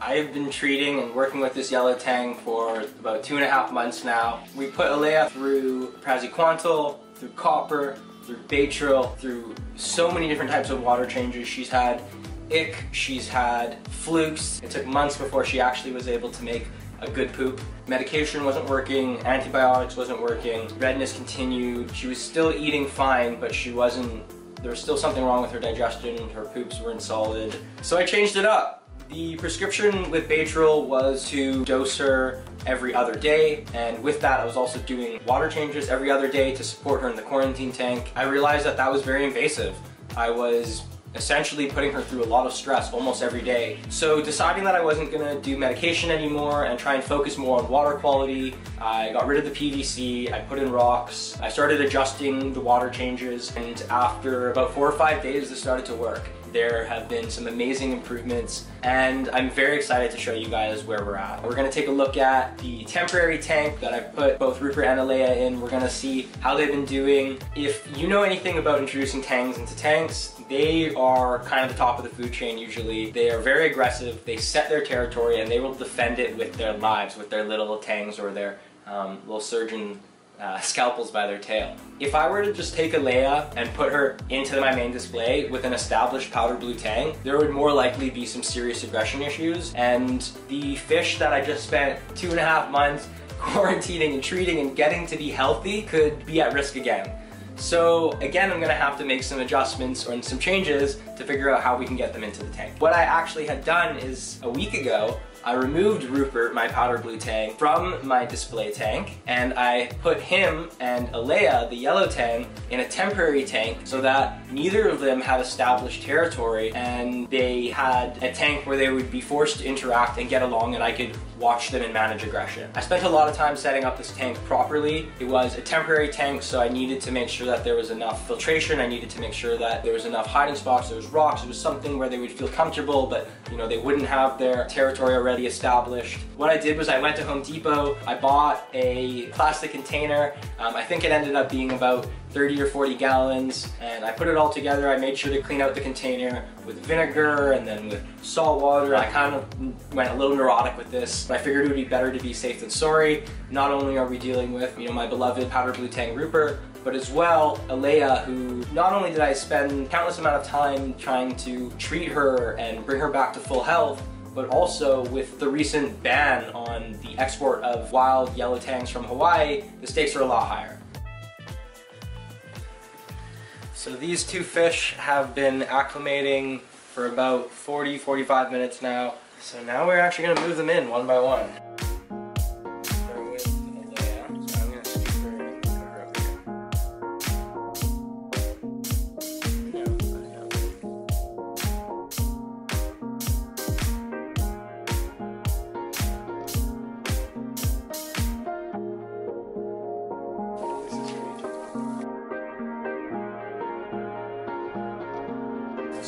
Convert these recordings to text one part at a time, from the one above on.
I've been treating and working with this yellow tang for about two and a half months now. We put Alaia through praziquantel, through copper, through Baytril, through so many different types of water changes. She's had ich, she's had flukes. It took months before she actually was able to make a good poop. Medication wasn't working, antibiotics wasn't working, redness continued. She was still eating fine, but she wasn't, there was still something wrong with her digestion, her poops were not solid. So I changed it up. The prescription with Baytril was to dose her every other day, and with that I was also doing water changes every other day to support her in the quarantine tank. I realized that that was very invasive. I was essentially putting her through a lot of stress almost every day. So deciding that I wasn't gonna do medication anymore and try and focus more on water quality, I got rid of the PVC, I put in rocks, I started adjusting the water changes, and after about four or five days, this started to work. There have been some amazing improvements and I'm very excited to show you guys where we're at. We're gonna take a look at the temporary tank that I've put both Rupert and Alaia in. We're gonna see how they've been doing. If you know anything about introducing tangs into tanks, they are kind of the top of the food chain usually. They are very aggressive, they set their territory and they will defend it with their lives, with their little tangs or their um, little surgeon uh, scalpels by their tail. If I were to just take a Alaia and put her into my main display with an established powder blue tang, there would more likely be some serious aggression issues and the fish that I just spent two and a half months quarantining and treating and getting to be healthy could be at risk again. So again, I'm gonna have to make some adjustments or some changes to figure out how we can get them into the tank. What I actually had done is a week ago, I removed Rupert, my powder blue tang, from my display tank and I put him and Alaia, the yellow tang, in a temporary tank so that neither of them had established territory and they had a tank where they would be forced to interact and get along and I could watch them and manage aggression. I spent a lot of time setting up this tank properly. It was a temporary tank so I needed to make sure that there was enough filtration. I needed to make sure that there was enough hiding spots, there was rocks, it was something where they would feel comfortable but you know they wouldn't have their territory already established. What I did was I went to Home Depot, I bought a plastic container. Um, I think it ended up being about 30 or 40 gallons and I put it all together. I made sure to clean out the container with vinegar and then with salt water. I kind of went a little neurotic with this. But I figured it would be better to be safe than sorry. Not only are we dealing with, you know, my beloved powder blue tang Rupert, but as well Alaia who not only did I spend countless amount of time trying to treat her and bring her back to full health, but also with the recent ban on the export of wild yellow tangs from Hawaii, the stakes are a lot higher. So these two fish have been acclimating for about 40-45 minutes now. So now we're actually gonna move them in one by one.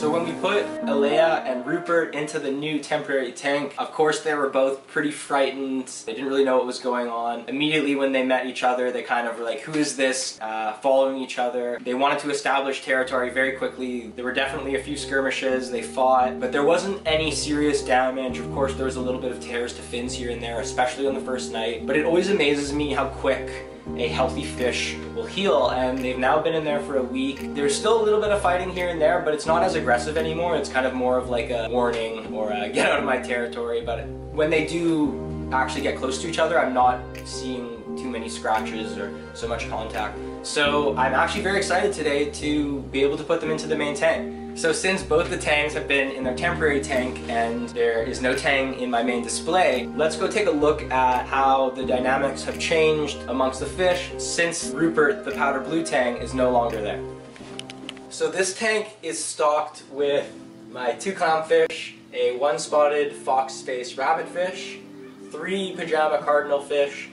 So when we put Alaia and Rupert into the new temporary tank, of course they were both pretty frightened. They didn't really know what was going on. Immediately when they met each other, they kind of were like, who is this? Uh, following each other. They wanted to establish territory very quickly. There were definitely a few skirmishes, they fought, but there wasn't any serious damage. Of course there was a little bit of tears to fins here and there, especially on the first night. But it always amazes me how quick a healthy fish will heal and they've now been in there for a week. There's still a little bit of fighting here and there but it's not as aggressive anymore. It's kind of more of like a warning or a get out of my territory but when they do actually get close to each other I'm not seeing many scratches or so much contact. So I'm actually very excited today to be able to put them into the main tank. So since both the tangs have been in their temporary tank and there is no tang in my main display, let's go take a look at how the dynamics have changed amongst the fish since Rupert, the powder blue tang, is no longer there. So this tank is stocked with my two clownfish, a one-spotted fox-faced rabbitfish, three pajama cardinal fish,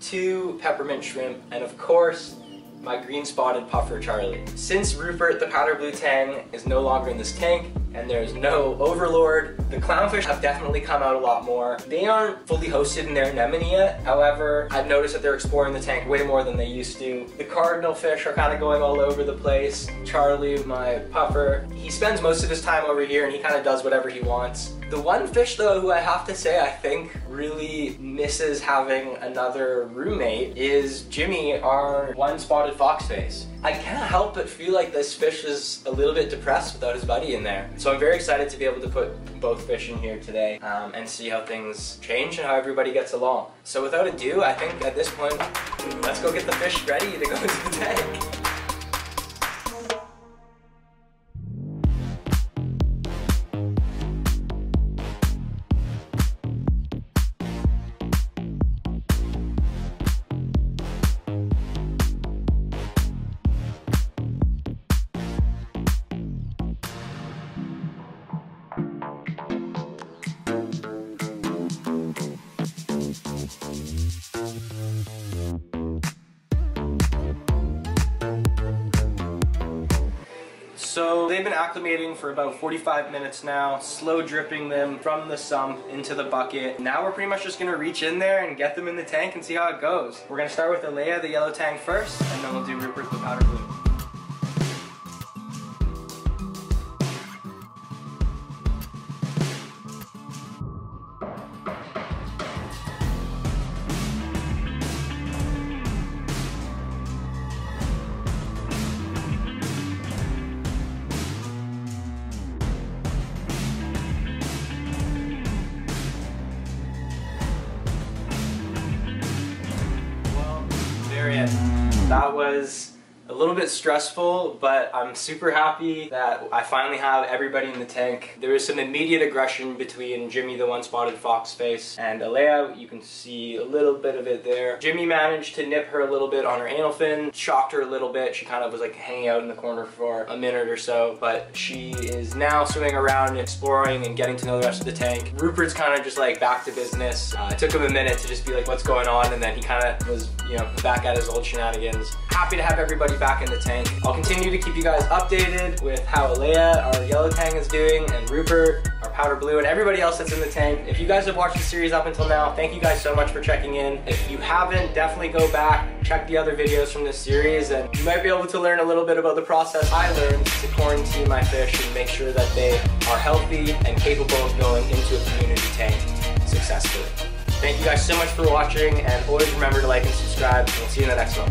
two peppermint shrimp, and of course, my green spotted puffer Charlie. Since Rupert the powder blue tang is no longer in this tank and there's no overlord, the clownfish have definitely come out a lot more. They aren't fully hosted in their anemone yet, however, I've noticed that they're exploring the tank way more than they used to. The cardinal fish are kind of going all over the place. Charlie, my puffer, he spends most of his time over here and he kind of does whatever he wants. The one fish though who I have to say I think really misses having another roommate is Jimmy, our one spotted foxface. I can't help but feel like this fish is a little bit depressed without his buddy in there. So I'm very excited to be able to put both fish in here today um, and see how things change and how everybody gets along. So without ado, I think at this point, let's go get the fish ready to go to the tank. They've been acclimating for about 45 minutes now, slow dripping them from the sump into the bucket. Now we're pretty much just gonna reach in there and get them in the tank and see how it goes. We're gonna start with Alaia, the yellow tang first, and then we'll do Rupert, the powder blue. That was a little bit stressful, but I'm super happy that I finally have everybody in the tank. There was some immediate aggression between Jimmy, the one-spotted fox face, and Alaia. You can see a little bit of it there. Jimmy managed to nip her a little bit on her anal fin, shocked her a little bit. She kind of was like hanging out in the corner for a minute or so, but she is now swimming around and exploring and getting to know the rest of the tank. Rupert's kind of just like back to business. Uh, it took him a minute to just be like, what's going on? And then he kind of was, you know, back at his old shenanigans. Happy to have everybody back in the tank. I'll continue to keep you guys updated with how Alaia, our yellow tang, is doing, and Rupert, our powder blue, and everybody else that's in the tank. If you guys have watched the series up until now, thank you guys so much for checking in. If you haven't, definitely go back, check the other videos from this series, and you might be able to learn a little bit about the process I learned to quarantine my fish and make sure that they are healthy and capable of going into a community tank successfully. Thank you guys so much for watching, and always remember to like and subscribe, and we'll see you in the next one.